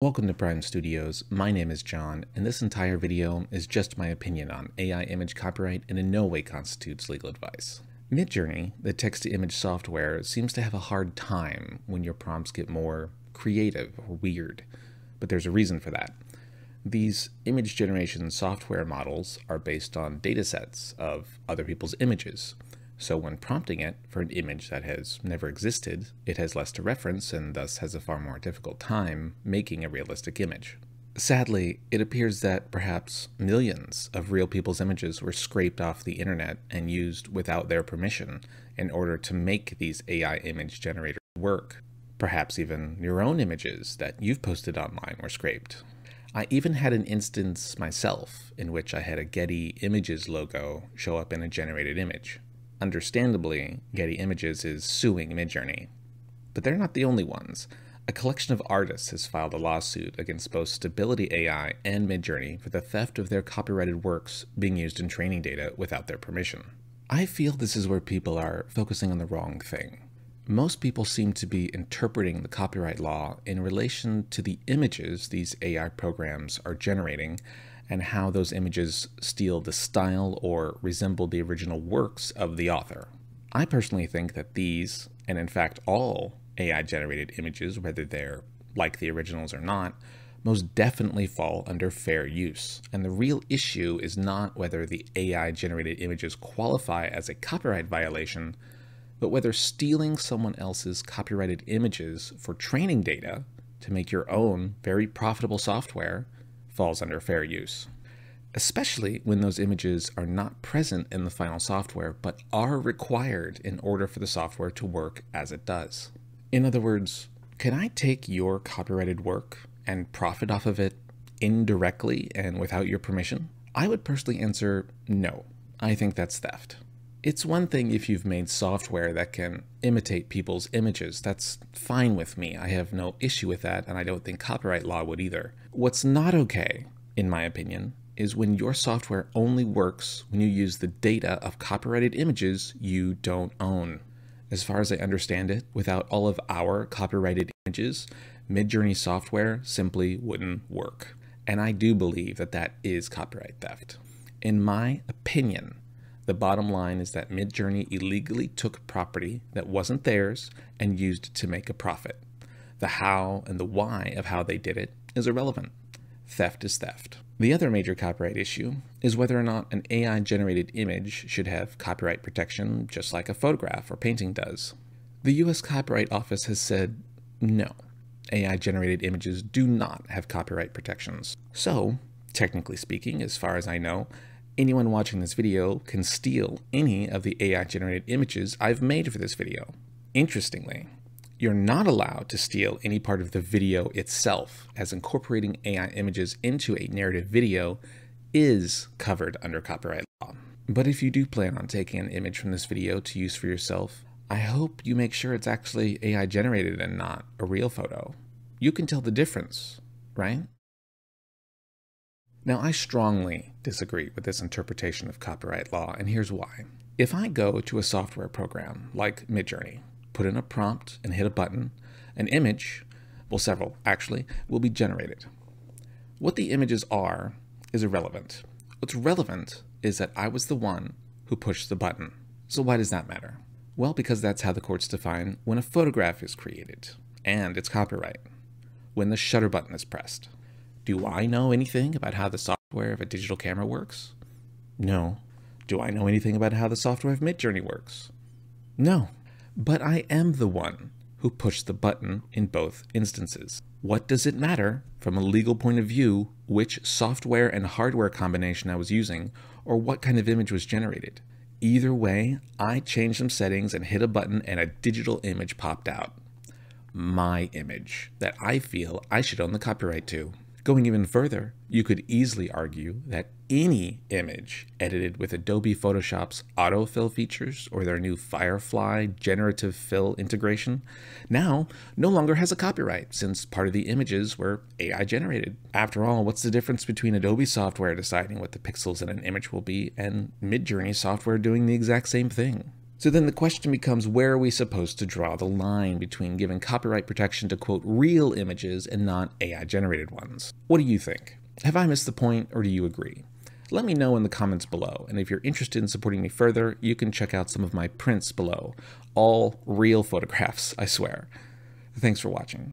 Welcome to Prime Studios. My name is John, and this entire video is just my opinion on AI image copyright and in no way constitutes legal advice. Midjourney, the text-to-image software, seems to have a hard time when your prompts get more creative or weird, but there's a reason for that. These image generation software models are based on datasets of other people's images, so when prompting it for an image that has never existed, it has less to reference and thus has a far more difficult time making a realistic image. Sadly, it appears that perhaps millions of real people's images were scraped off the internet and used without their permission in order to make these AI image generators work. Perhaps even your own images that you've posted online were scraped. I even had an instance myself in which I had a Getty Images logo show up in a generated image. Understandably, Getty Images is suing Midjourney. But they're not the only ones. A collection of artists has filed a lawsuit against both Stability AI and Midjourney for the theft of their copyrighted works being used in training data without their permission. I feel this is where people are focusing on the wrong thing. Most people seem to be interpreting the copyright law in relation to the images these AI programs are generating and how those images steal the style or resemble the original works of the author. I personally think that these, and in fact all AI generated images, whether they're like the originals or not, most definitely fall under fair use. And the real issue is not whether the AI generated images qualify as a copyright violation, but whether stealing someone else's copyrighted images for training data to make your own very profitable software falls under fair use, especially when those images are not present in the final software but are required in order for the software to work as it does. In other words, can I take your copyrighted work and profit off of it indirectly and without your permission? I would personally answer no. I think that's theft. It's one thing if you've made software that can imitate people's images. That's fine with me. I have no issue with that, and I don't think copyright law would either. What's not okay, in my opinion, is when your software only works when you use the data of copyrighted images you don't own. As far as I understand it, without all of our copyrighted images, Midjourney software simply wouldn't work. And I do believe that that is copyright theft. In my opinion, the bottom line is that Midjourney illegally took property that wasn't theirs and used it to make a profit. The how and the why of how they did it is irrelevant. Theft is theft. The other major copyright issue is whether or not an AI generated image should have copyright protection just like a photograph or painting does. The US Copyright Office has said no. AI generated images do not have copyright protections. So, technically speaking, as far as I know, anyone watching this video can steal any of the AI generated images I've made for this video. Interestingly, you're not allowed to steal any part of the video itself, as incorporating AI images into a narrative video is covered under copyright law. But if you do plan on taking an image from this video to use for yourself, I hope you make sure it's actually AI generated and not a real photo. You can tell the difference, right? Now, I strongly disagree with this interpretation of copyright law, and here's why. If I go to a software program like Midjourney, put in a prompt and hit a button, an image, well, several actually, will be generated. What the images are is irrelevant. What's relevant is that I was the one who pushed the button. So, why does that matter? Well, because that's how the courts define when a photograph is created, and it's copyright, when the shutter button is pressed. Do I know anything about how the software of a digital camera works? No. Do I know anything about how the software of Midjourney works? No. But I am the one who pushed the button in both instances. What does it matter, from a legal point of view, which software and hardware combination I was using, or what kind of image was generated? Either way, I changed some settings and hit a button and a digital image popped out. My image, that I feel I should own the copyright to. Going even further, you could easily argue that any image edited with Adobe Photoshop's autofill features or their new Firefly generative fill integration now no longer has a copyright since part of the images were AI generated. After all, what's the difference between Adobe software deciding what the pixels in an image will be and Midjourney software doing the exact same thing? So then the question becomes where are we supposed to draw the line between giving copyright protection to quote real images and not AI generated ones? What do you think? Have I missed the point or do you agree? Let me know in the comments below, and if you're interested in supporting me further, you can check out some of my prints below. All real photographs, I swear. Thanks for watching.